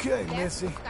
Okay, Missy.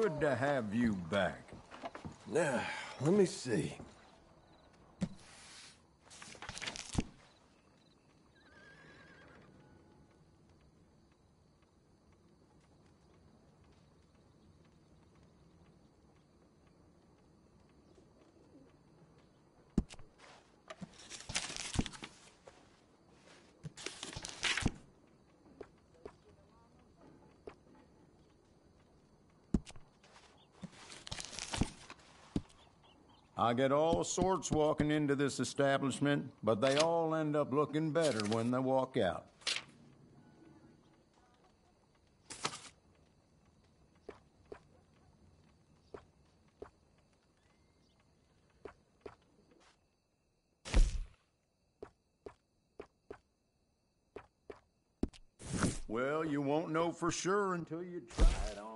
Good to have you back. Now, let me see. I get all sorts walking into this establishment, but they all end up looking better when they walk out. Well, you won't know for sure until you try it on.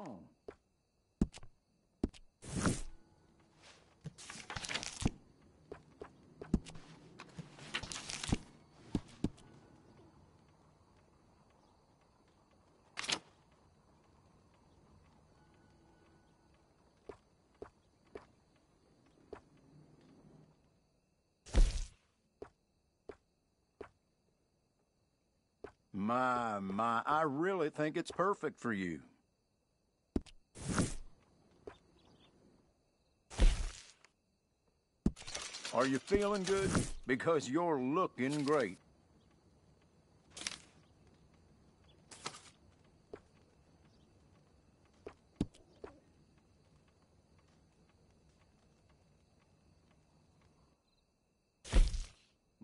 My, my, I really think it's perfect for you. Are you feeling good? Because you're looking great.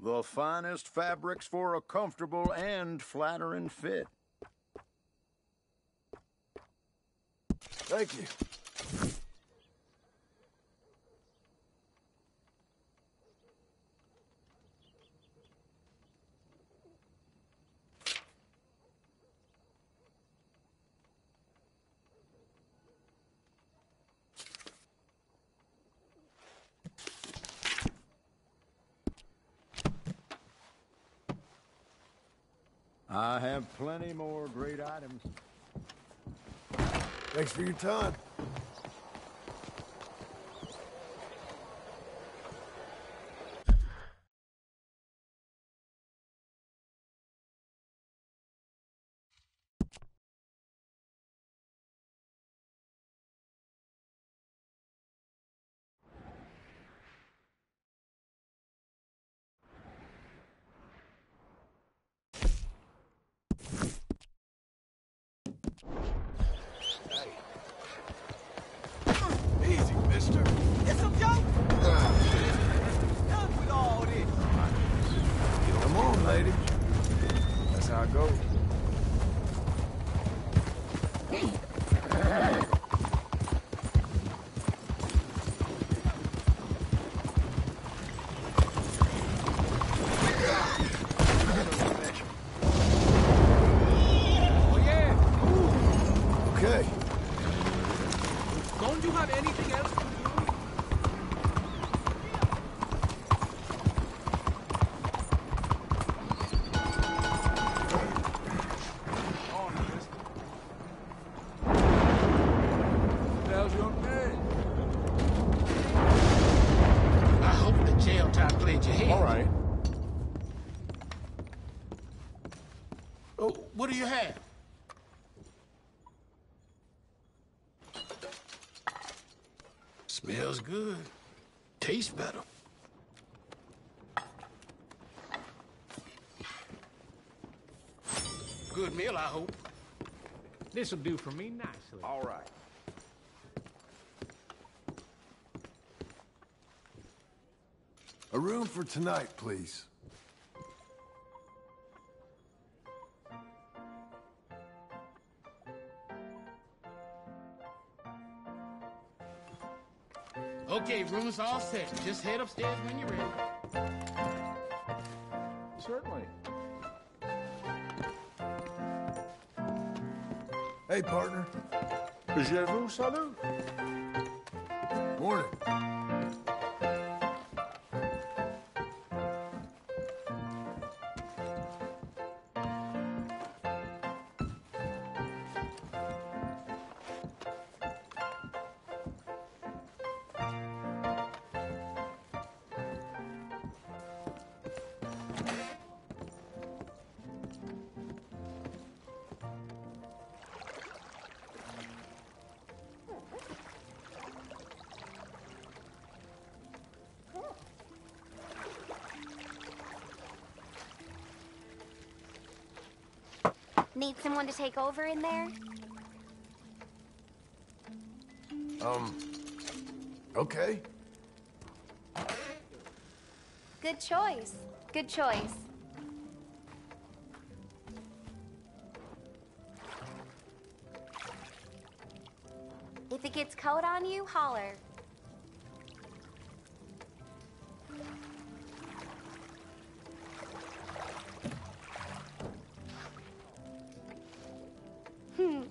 The finest fabrics for a comfortable and flattering fit. Thank you. I have plenty more great items. Thanks for your time. Lady. That's how it goes. Oh, what do you have? Smells good. Tastes better. Good meal, I hope. This'll do for me nicely. All right. A room for tonight, please. Okay, room's all set. Just head upstairs when you're ready. Certainly. Hey, partner. Je vous salue. Morning. Need someone to take over in there? Um, okay. Good choice. Good choice. If it gets cold on you, holler. Hmm.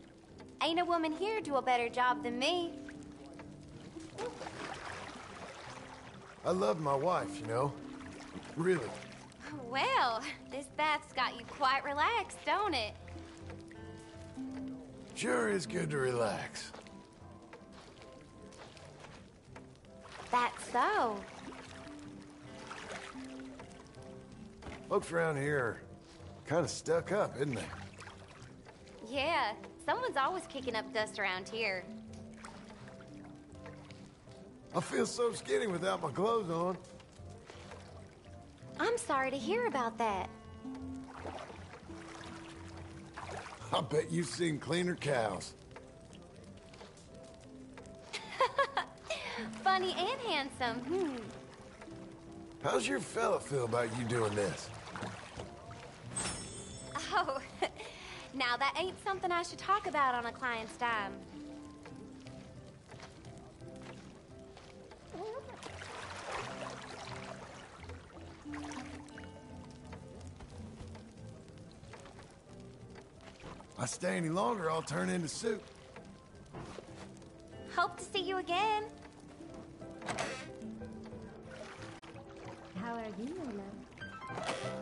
Ain't a woman here do a better job than me. I love my wife, you know. Really. Well, this bath's got you quite relaxed, don't it? Sure is good to relax. That's so. Folks around here are kind of stuck up, isn't they? Yeah, someone's always kicking up dust around here. I feel so skinny without my clothes on. I'm sorry to hear about that. I bet you've seen cleaner cows. Funny and handsome. Hmm. How's your fella feel about you doing this? Oh, now that ain't something I should talk about on a client's dime. I stay any longer, I'll turn into soup. Hope to see you again. How are you, Nona?